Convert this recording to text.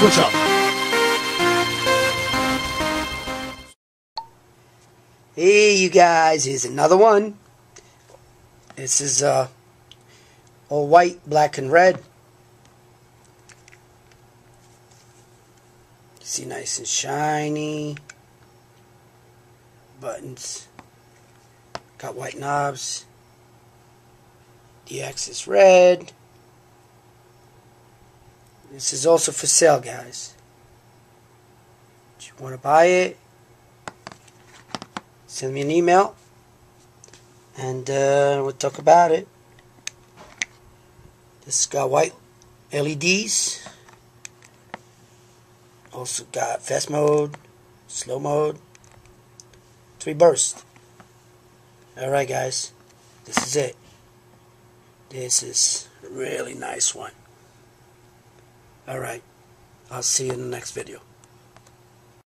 Switch up. Hey, you guys, here's another one. This is uh, all white, black, and red. See, nice and shiny. Buttons. Got white knobs. The X is red. This is also for sale, guys. If you want to buy it, send me an email and uh, we'll talk about it. This got white LEDs. Also got fast mode, slow mode, three burst. Alright guys, this is it. This is a really nice one. Alright, I'll see you in the next video.